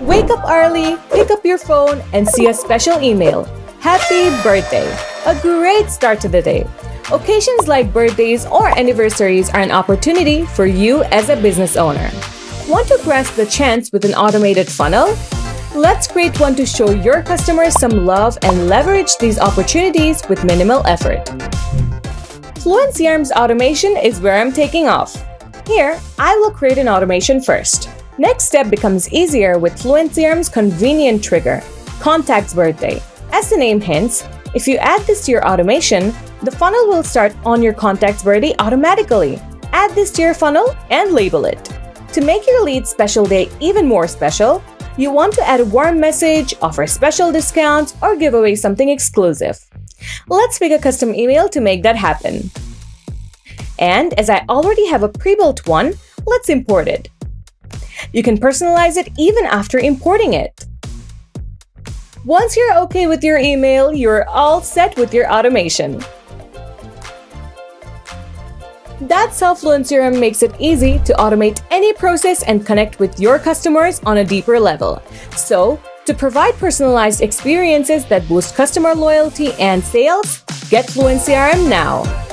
Wake up early, pick up your phone, and see a special email. Happy birthday! A great start to the day. Occasions like birthdays or anniversaries are an opportunity for you as a business owner. Want to grasp the chance with an automated funnel? Let's create one to show your customers some love and leverage these opportunities with minimal effort. Fluent CRM's automation is where I'm taking off. Here, I will create an automation first. Next step becomes easier with Fluent CRM's convenient trigger, Contact's Birthday. As the name hints, if you add this to your automation, the funnel will start on your contact's birthday automatically. Add this to your funnel and label it. To make your lead special day even more special, you want to add a warm message, offer special discounts, or give away something exclusive. Let's make a custom email to make that happen. And as I already have a pre-built one, let's import it. You can personalize it even after importing it. Once you're okay with your email, you're all set with your automation. That's how Fluent CRM makes it easy to automate any process and connect with your customers on a deeper level. So, to provide personalized experiences that boost customer loyalty and sales, get Fluent CRM now.